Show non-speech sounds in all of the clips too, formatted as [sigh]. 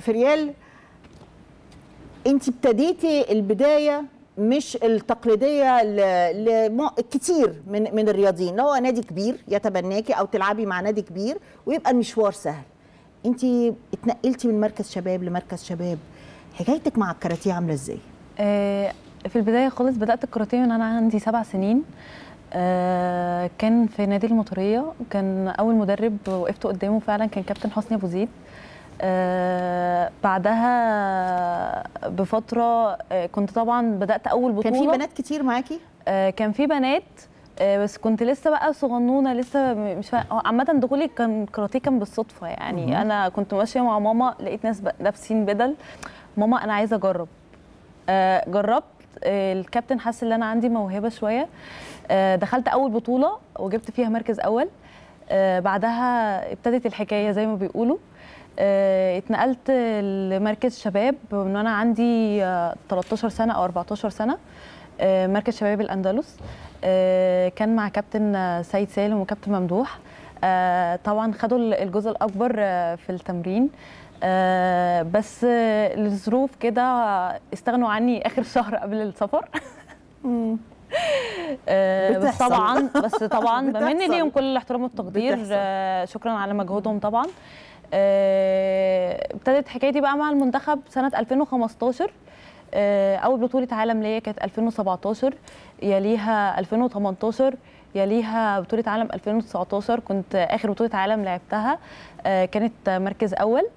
فريال انت ابتديتي البداية مش التقليدية لكتير من من الرياضيين. هو نادي كبير يتبناكي أو تلعبي مع نادي كبير ويبقى المشوار سهل. انت اتنقلتي من مركز شباب لمركز شباب. حكايتك مع الكاراتيه عاملة إزاي؟ آه، في البداية خالص بدأت الكاراتيه من أنا عندي سبع سنين. آه، كان في نادي المطرية. كان أول مدرب وقفت قدامه فعلا كان كابتن حسني أبو زيد. بعدها بفترة آه، كنت طبعا بدأت أول بطوله كان في بنات كتير معاكي؟ آه، كان في بنات آه، بس كنت لسه بقى صغنونة لسه مش عامة دخولي كان كاراتيه كان بالصدفة يعني. مهم. أنا كنت ماشية مع ماما لقيت ناس لابسين بدل. ماما أنا عايزة أجرب. آه، جربت آه، الكابتن حس إن أنا عندي موهبة شوية. آه، دخلت أول بطولة وجبت فيها مركز أول. آه، بعدها ابتدت الحكاية زي ما بيقولوا. آه، اتنقلت لمركز شباب من وأنا عندي آه، 13 سنة أو 14 سنة آه، مركز شباب الأندلس. آه، كان مع كابتن آه، سيد سالم وكابتن ممدوح. آه، طبعا خدوا الجزء الأكبر آه، في التمرين. آه، بس آه، لظروف كده استغنوا عني آخر [laughs] شهر قبل السفر. [laughs] آه، بس. طبعا بس طبعا [laughs] بمن. ليهم كل الاحترام والتقدير. آه، شكرا على مجهودهم طبعا. آه، ابتدت حكايتي بقى مع المنتخب سنة 2015 آه، أول بطولة عالم ليا كانت 2017 يليها 2018 يليها بطولة عالم 2019 كنت آخر بطولة عالم لعبتها. آه، كانت مركز أول. آه،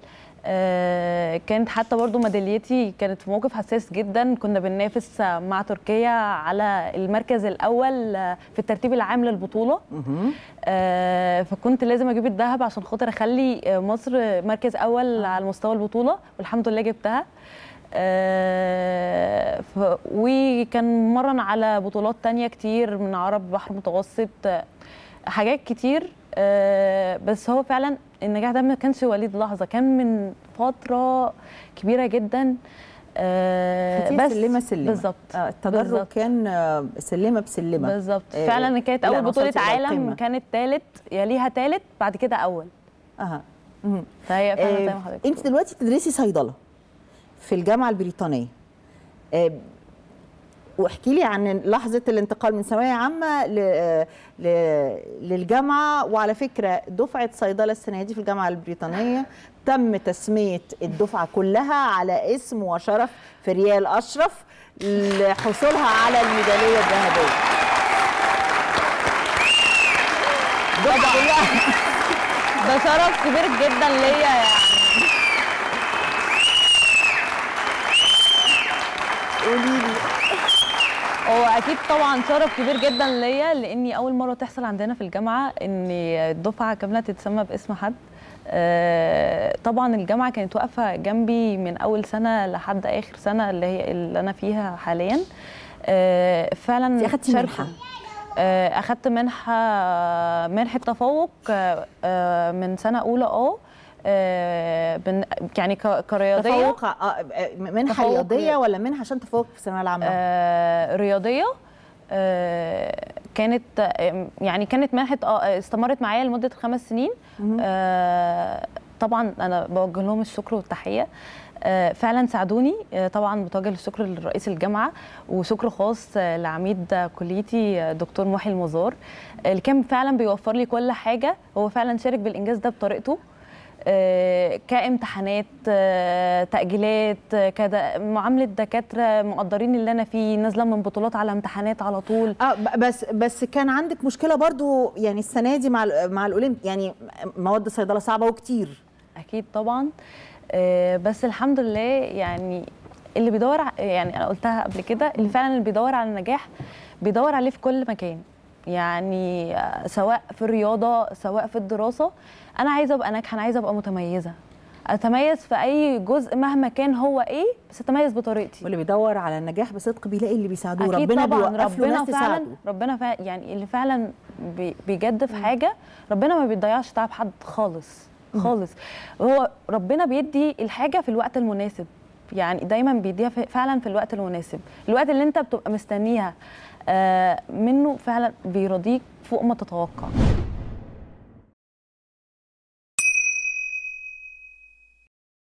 كانت حتى برضو ميداليتي كانت في موقف حساس جدا. كنا بننافس مع تركيا على المركز الأول آه، في الترتيب العام للبطولة. آه، فكنت لازم أجيب الذهب عشان خاطر أخلي آه، مصر مركز أول على مستوى البطولة والحمد لله جبتها. آه، وكان مرن على بطولات تانية كتير من عرب بحر متوسط آه، حاجات كتير. آه، بس هو فعلا النجاح ده ما كانش وليد لحظة كان من فترة كبيرة جدا آه، خدتيها سلمة سلمة. بالظبط آه، التدرج. كان آه، سلمة بسلمة بالظبط آه، فعلا كانت أول بطولة عالم. كانت ثالث يليها ثالث بعد كده أول أها. فهي فعلا زي ما آه، حضرتك أنت دلوقتي بتدرسي صيدلة في الجامعة البريطانية آه، واحكي لي عن لحظة الانتقال من ثانوية عامة ل... ل... للجامعة. وعلى فكرة دفعة صيدلة السنة دي في الجامعة البريطانية [laughs] تم تسمية الدفعة كلها على اسم وشرف فريال أشرف لحصولها على الميدالية الذهبية. ده شرف كبير جدا ليا يعني قولي لي هو أكيد طبعا شرف كبير جدا ليا لأني أول مرة تحصل عندنا في الجامعة إن الدفعة كاملة تتسمى باسم حد. آه، طبعا الجامعة كانت واقفة جنبي من أول سنة لحد آخر سنة اللي هي اللي أنا فيها حاليا. آه، فعلا أخدتي شاركوا. منحة؟ آه، أخدت منحة منحه تفوق آه، آه، من سنة أولى آه آه، يعني كرياضية؟ تفوق آه، آه، منحة تفوق رياضية ولا منحة عشان تفوق في الثانوية العامة؟ آه، رياضية. كانت يعني كانت منحة استمرت معايا لمدة خمس سنين. طبعا أنا بوجه لهم الشكر والتحية. فعلا ساعدوني. طبعا بتوجه الشكر لرئيس الجامعة وشكر خاص لعميد كليتي دكتور محي المزار. اللي كان فعلا بيوفر لي كل حاجة. هو فعلا شارك بالإنجاز ده بطريقته. كامتحانات آه، تأجيلات آه، كده معاملة دكاترة مقدرين اللي أنا فيه نازلة من بطولات على امتحانات على طول. آه بس بس كان عندك مشكلة برضو يعني السنة دي مع مع الاولمب يعني مواد الصيدلة صعبة وكتير. أكيد طبعا. آه، بس الحمد لله يعني اللي بيدور يعني أنا قلتها قبل كده اللي فعلا اللي بيدور على النجاح بيدور عليه في كل مكان. يعني سواء في الرياضة سواء في الدراسة أنا عايزة أبقى ناجحة أنا عايزة أبقى متميزة. أتميز في أي جزء مهما كان هو إيه بس أتميز بطريقتي. واللي بيدور على النجاح بصدق بيلاقي اللي بيساعدوه. ربنا طبعا بيوقف له ربنا ناس فعلا تساعده. ربنا فعلا يعني اللي فعلا بي- بيجد في حاجة ربنا ما بيضيعش تعب حد خالص خالص. هو ربنا بيدي الحاجة في الوقت المناسب. يعني دايما بيديها فعلا في الوقت المناسب. الوقت اللي أنت بتبقى مستنيها منه فعلا بيرضيك فوق ما تتوقع.